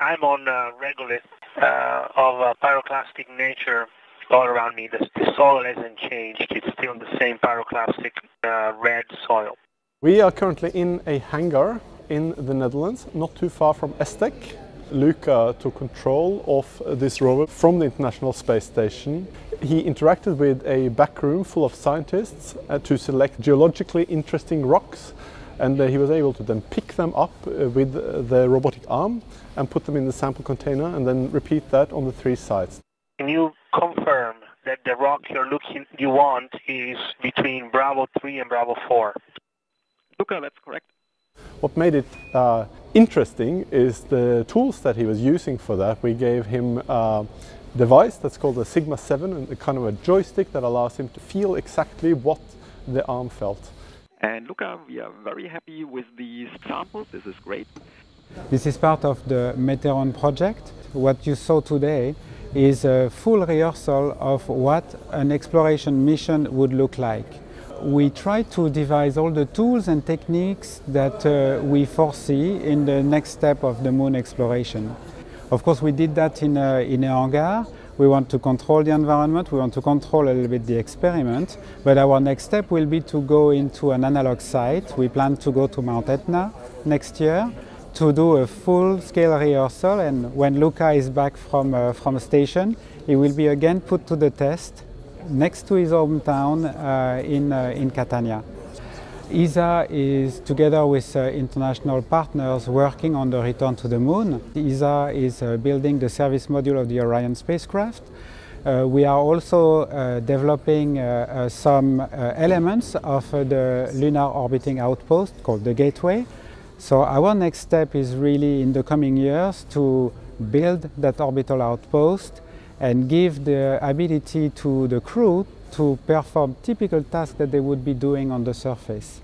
I'm on a regolith uh, of a pyroclastic nature all around me. The, the, soil hasn't changed. It's still the same pyroclastic uh, red soil. We are currently in a hangar in the Netherlands, not too far from ESTEC. Luca took control of this rover from the International Space Station. He interacted with a back room full of scientists uh, to select geologically interesting rocks and uh, he was able to then pick them up uh, with the robotic arm and put them in the sample container and then repeat that on the three sites. Can you confirm that the rock you're looking you want is between Bravo 3 and Bravo 4? Luca, that's correct. What made it uh, interesting is the tools that he was using for that. We gave him a device that's called a Sigma 7 and a kind of a joystick that allows him to feel exactly what the arm felt. And Luca, we are very happy with these samples. This is great. This is part of the Meteron project. What you saw today is a full rehearsal of what an exploration mission would look like. We try to devise all the tools and techniques that uh, we foresee in the next step of the moon exploration. Of course, we did that in a, in a hangar we want to control the environment, we want to control a little bit the experiment, but our next step will be to go into an analog site. We plan to go to Mount Etna next year to do a full-scale rehearsal and when Luca is back from, uh, from station, he will be again put to the test next to his hometown uh, in, uh, in Catania. ESA is together with uh, international partners working on the return to the moon. ESA is uh, building the service module of the Orion spacecraft. Uh, we are also uh, developing uh, uh, some elements of the lunar orbiting outpost called the Gateway. So our next step is really in the coming years to build that orbital outpost and give the ability to the crew to perform typical tasks that they would be doing on the surface.